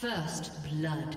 First blood.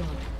destroyed.